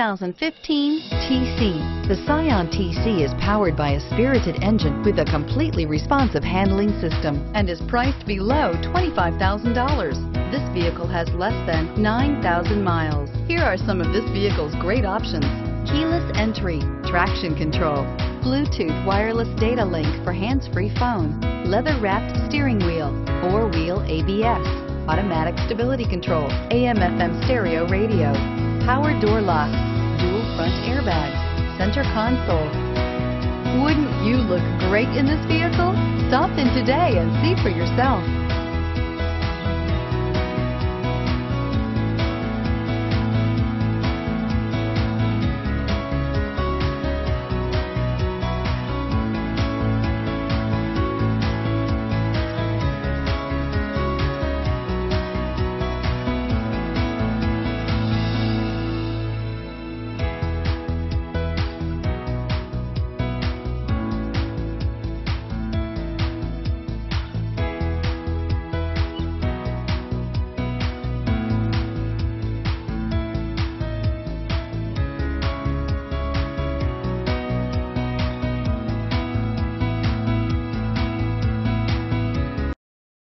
2015 TC. The Scion TC is powered by a spirited engine with a completely responsive handling system and is priced below $25,000. This vehicle has less than 9,000 miles. Here are some of this vehicle's great options. Keyless entry, traction control, Bluetooth wireless data link for hands-free phone, leather-wrapped steering wheel, four-wheel ABS, automatic stability control, AM-FM stereo radio, power door locks, front airbags, center console. Wouldn't you look great in this vehicle? Stop in today and see for yourself.